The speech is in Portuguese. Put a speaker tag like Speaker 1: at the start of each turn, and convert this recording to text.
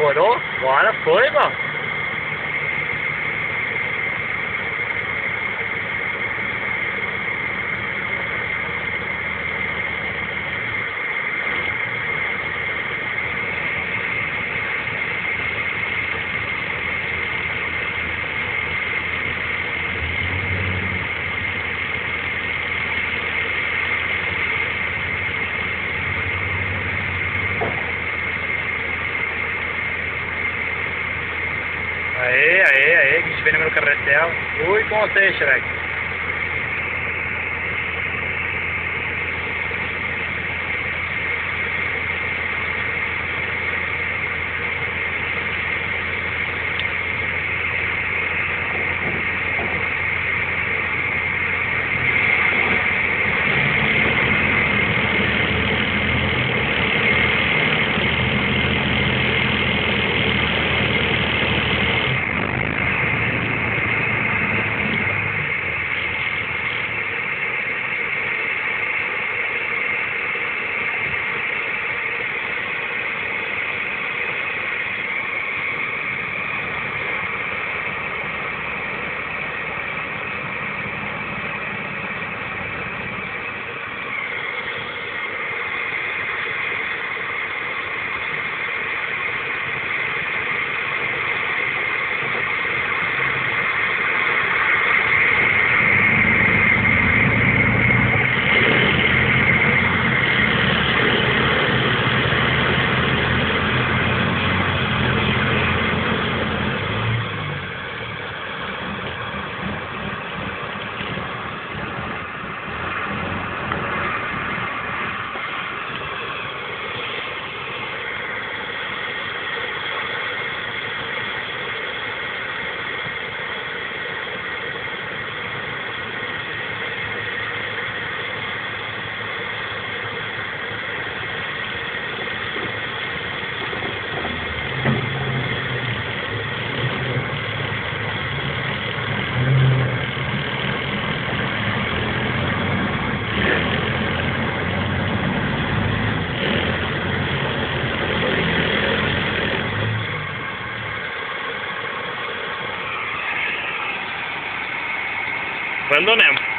Speaker 1: Escorou? Agora foi, mano. Carretel. Fui com você, Shrek. Abandonemos.